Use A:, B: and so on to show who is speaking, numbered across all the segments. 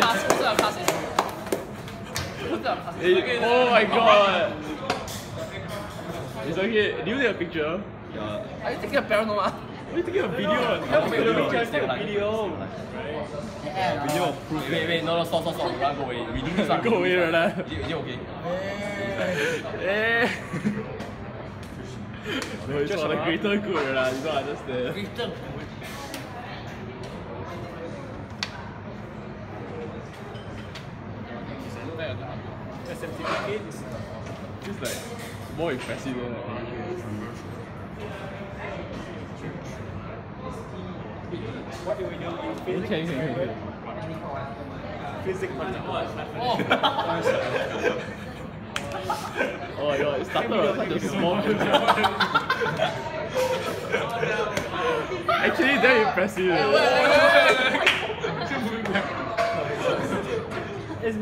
A: Pass, who's gonna pass it? Who's gonna pass it?
B: Oh my god! It's okay. Do you take a picture? Yeah.
A: Are you taking a paranormal?
B: Are you taking a video?
C: Help me,
B: Video.
C: picture, take a
B: video.
C: Video of proof. Wait, wait, no, no, stop, stop, stop. Run, go away. We do this one.
B: Go away, Rana.
C: Is it okay?
B: Eh. No, it's for the greater good, Rana. You don't understand.
A: Victor.
B: It's like more impressive than that.
D: What do we do in physics?
B: Okay, okay, okay.
D: Physics
A: Oh,
B: Oh my god, it started with such a small picture. Actually, damn impressive.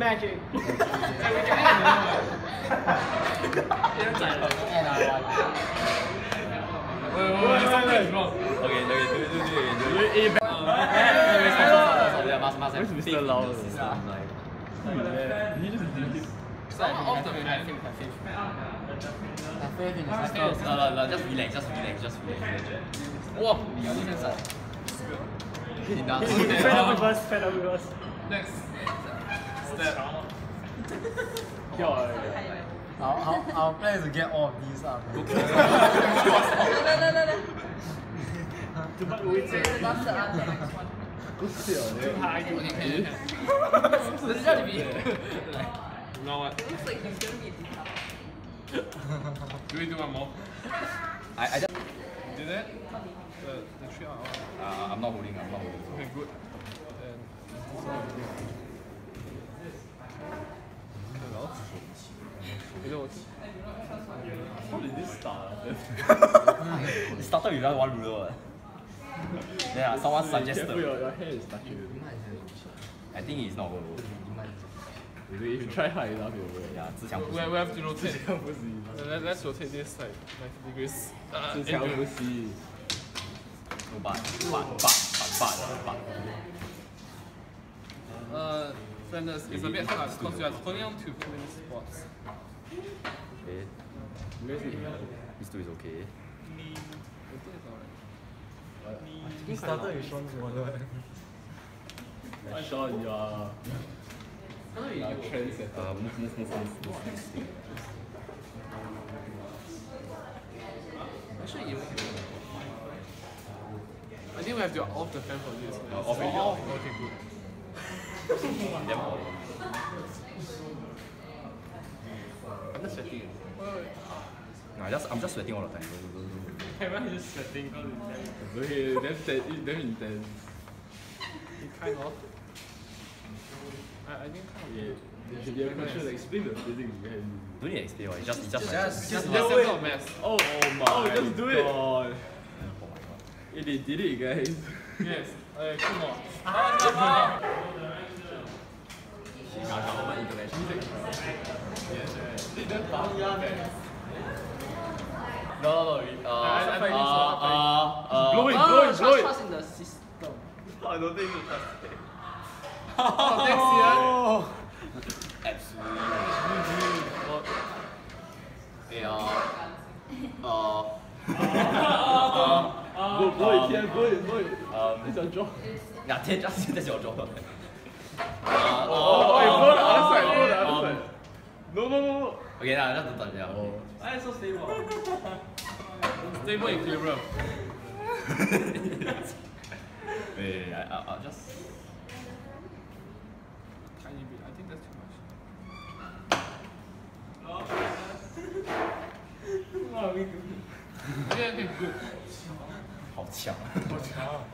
D: It's magic.
C: Okay, okay, do it, do it, do it, do it.
B: Eh, back-
C: Wait, wait, stop, stop, stop, stop. Yeah, must, must have
B: Where's
C: faith
B: Mr.
C: in
B: Lau?
C: the system, like.
B: You just did it.
A: off the window.
C: No, no, no, just relax, just relax, just relax.
A: Whoa, you listen side.
C: He does.
D: Fed up with us, fed up with us.
A: Next step.
B: Yeah.
E: Our, our, our plan is to get all of these up.
A: No, no, no, no, no.
D: Too much weight.
A: That's the other next one.
D: Too high.
A: Okay, okay, okay. This is gonna be.
F: Now what?
A: Looks like he's gonna be decap.
F: Do we do one more?
C: I, I just.
F: Do that? The, the three hour.
C: Uh, I'm not holding, I'm not holding.
F: Okay, good. Then. You know
B: How did this start?
C: It started with just one ruler. what. Then uh, someone
B: Careful,
C: suggested.
B: your, your hair is touching.
C: I think it's not going to work.
B: If you try hard enough, it will work.
C: Yeah, 自强不
F: We,
C: 息。
F: we have to rotate.
B: 不行，
F: And then let's rotate this side 90 degrees. Uh,
B: 自强
F: angle.
B: 不息。
C: No, but, but, but, but, but, but.
F: Uh, Flanders, it's a bit hard because you are holding on to too many spots.
C: Okay, this two is okay.
F: I think it's alright.
E: We started with Sean's wallet.
B: Sean, you are. You are trendsetter.
C: Uh, move, move, move, move, move, move.
F: Actually, even I think we have to off the fan for this.
C: Uh, off already, off
F: Okay, good.
C: Damn all.
F: I'm just sweating.
C: No, I just, I'm just sweating all the time.
F: Everyone is just sweating because it's very
B: Okay, damn, ten- damn intense.
F: kind of. I, I think kind of.
B: Yeah. There should be a explain the physics behind it.
C: Don't need to explain, what, it's just, it's just, like,
E: Just,
F: Just,
E: just
F: just
E: do it.
F: math.
B: Oh, oh my
F: Oh, just do it.
B: God. Hey, they did it, guys.
F: Yes. Uh, come on.
C: government No, no, no. we- Uh,
F: I- I think
C: uh,
F: so,
C: uh, uh,
B: Blow it, blow it, blow it.
A: trust in the system.
B: I don't think you trust it.
F: Oh, next year.
C: Okay, uh, uh,
B: Blow, blow it, Tian, blow it, blow it.
C: um,
B: It's your job.
C: yeah, Tian, just, that's your job. Uh,
B: Oh, hey, blow the other side, blow the
C: um,
B: other side. No, no, no, no.
C: Okay, nah, just don't touch, yeah.
B: Oh.
F: Why so stable? stable equilibrium.
C: Wait, wait, wait, I, I, I'll just.
F: Tiny bit. I think that's too much. Okay, okay, good.
C: 好强。
F: 好强啊！